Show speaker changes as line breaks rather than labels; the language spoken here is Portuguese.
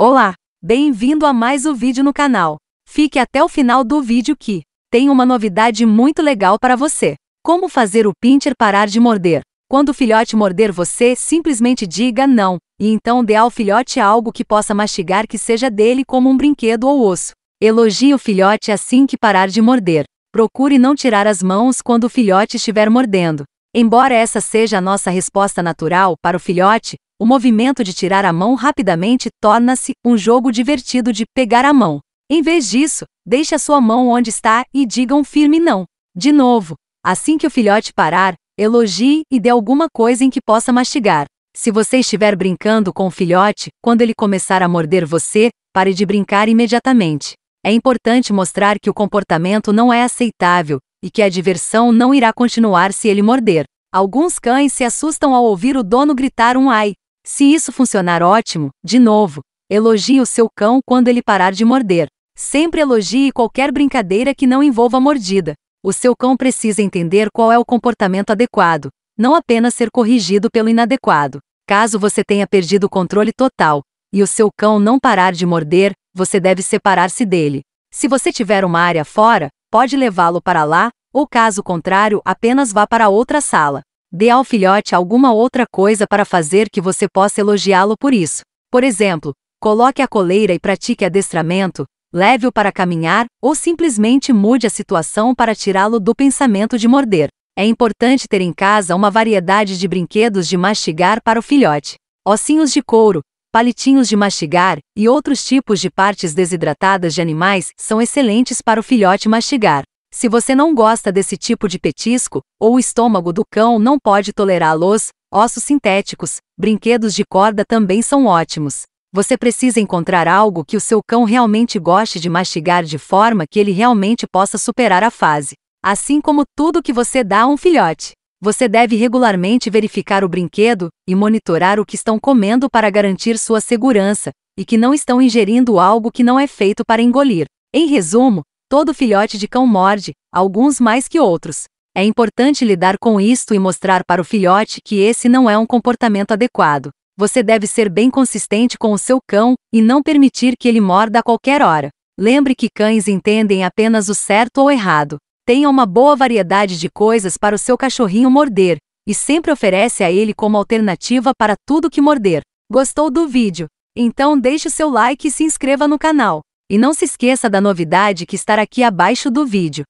Olá, bem-vindo a mais um vídeo no canal. Fique até o final do vídeo que tem uma novidade muito legal para você. Como fazer o pincher parar de morder? Quando o filhote morder você, simplesmente diga não, e então dê ao filhote algo que possa mastigar que seja dele como um brinquedo ou osso. Elogie o filhote assim que parar de morder. Procure não tirar as mãos quando o filhote estiver mordendo. Embora essa seja a nossa resposta natural para o filhote, o movimento de tirar a mão rapidamente torna-se um jogo divertido de pegar a mão. Em vez disso, deixe a sua mão onde está e diga um firme não. De novo, assim que o filhote parar, elogie e dê alguma coisa em que possa mastigar. Se você estiver brincando com o filhote, quando ele começar a morder você, pare de brincar imediatamente. É importante mostrar que o comportamento não é aceitável e que a diversão não irá continuar se ele morder. Alguns cães se assustam ao ouvir o dono gritar um ai, se isso funcionar ótimo, de novo, elogie o seu cão quando ele parar de morder. Sempre elogie qualquer brincadeira que não envolva mordida. O seu cão precisa entender qual é o comportamento adequado, não apenas ser corrigido pelo inadequado. Caso você tenha perdido o controle total e o seu cão não parar de morder, você deve separar-se dele. Se você tiver uma área fora, pode levá-lo para lá, ou caso contrário, apenas vá para outra sala. Dê ao filhote alguma outra coisa para fazer que você possa elogiá-lo por isso. Por exemplo, coloque a coleira e pratique adestramento, leve-o para caminhar ou simplesmente mude a situação para tirá-lo do pensamento de morder. É importante ter em casa uma variedade de brinquedos de mastigar para o filhote. Ossinhos de couro, palitinhos de mastigar e outros tipos de partes desidratadas de animais são excelentes para o filhote mastigar. Se você não gosta desse tipo de petisco, ou o estômago do cão não pode tolerá-los, ossos sintéticos, brinquedos de corda também são ótimos. Você precisa encontrar algo que o seu cão realmente goste de mastigar de forma que ele realmente possa superar a fase. Assim como tudo que você dá a um filhote. Você deve regularmente verificar o brinquedo e monitorar o que estão comendo para garantir sua segurança e que não estão ingerindo algo que não é feito para engolir. Em resumo, Todo filhote de cão morde, alguns mais que outros. É importante lidar com isto e mostrar para o filhote que esse não é um comportamento adequado. Você deve ser bem consistente com o seu cão e não permitir que ele morda a qualquer hora. Lembre que cães entendem apenas o certo ou errado. Tenha uma boa variedade de coisas para o seu cachorrinho morder e sempre oferece a ele como alternativa para tudo que morder. Gostou do vídeo? Então deixe o seu like e se inscreva no canal. E não se esqueça da novidade que está aqui abaixo do vídeo.